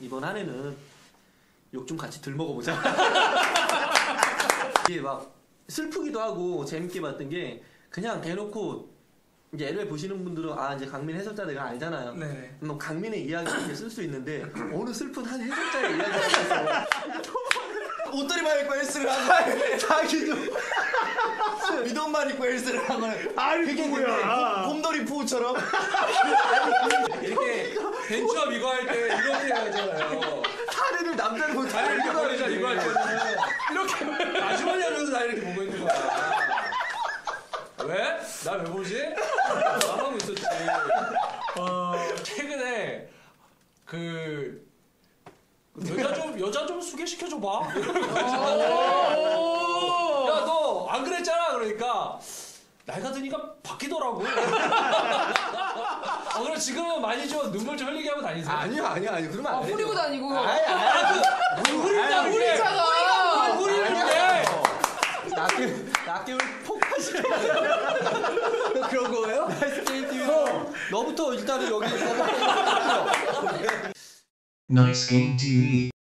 이번 한 해는 욕 좀 같이 들 먹어보자. 이게 막 슬프기도 하고 재밌게 봤던 게 그냥 대놓고 이제 LOL 보시는 분들은 아 이제 강민 해설자 내가 알잖아요. 네네. 뭐 강민의 이야기 이렇게 쓸 수 있는데 어느 슬픈 한 해설자의 이야기가 있어서 옷들이만 입고 헬스를 하고 자기도 미돈만 입고 헬스를 하고 아니 그게 뭐야? 곰돌이 이렇게 벤처업 이거 할 때 이렇게 해야 하잖아요. 사례를 남자를 못 다리 이렇게 벌리자 이거 할 때는 이렇게 아주머니 하면서 나 이렇게 보고 있는 거야. 왜? 나 왜 보지? 나 하고 있었지. 어, 최근에 그 여자 좀 여자 좀 소개시켜 줘 봐. 야 너 안 그랬잖아. 그러니까 나이가 드니까 바뀌더라고. 어, 그럼 지금은 많이 좀 눈물 좀 흘리게 하고 다니세요. 아니요 아니요 아니요 그러면 아, 안 돼요. 뿌리고 다니고. 후린다 후린. 뿌리잖아. 후리를 해. 낙엽 낙엽을 폭파시켜. 그런 거예요? 게임 팀에서 너부터 일단은 여기 Nice Game TV.